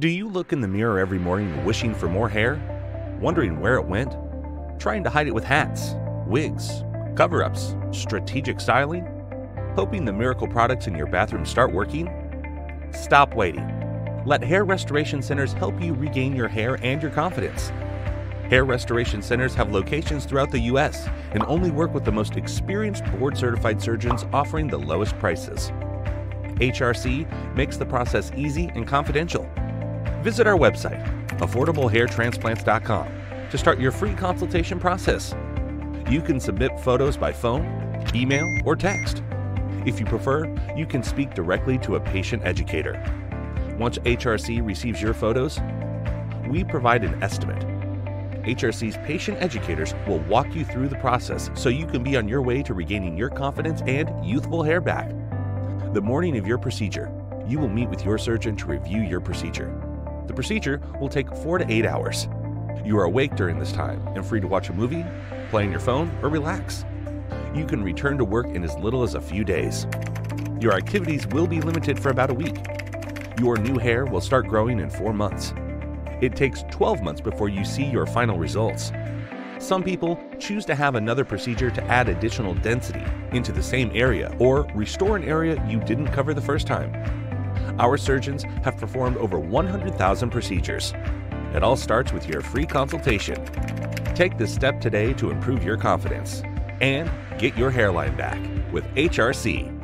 Do you look in the mirror every morning wishing for more hair? Wondering where it went? Trying to hide it with hats, wigs, cover ups, strategic styling? Hoping the miracle products in your bathroom start working? Stop waiting. Let Hair Restoration Centers help you regain your hair and your confidence. Hair Restoration Centers have locations throughout the U.S. and only work with the most experienced board certified surgeons offering the lowest prices. HRC makes the process easy and confidential. Visit our website, affordablehairtransplants.com, to start your free consultation process. You can submit photos by phone, email, or text. If you prefer, you can speak directly to a patient educator. Once HRC receives your photos, we provide an estimate. HRC's patient educators will walk you through the process so you can be on your way to regaining your confidence and youthful hair back. The morning of your procedure, you will meet with your surgeon to review your procedure. The procedure will take four to eight hours. You are awake during this time and free to watch a movie, play on your phone, or relax. You can return to work in as little as a few days. Your activities will be limited for about a week. Your new hair will start growing in four months. It takes 12 months before you see your final results. Some people choose to have another procedure to add additional density into the same area or restore an area you didn't cover the first time. Our surgeons have performed over 100,000 procedures. It all starts with your free consultation. Take this step today to improve your confidence and get your hairline back with HRC.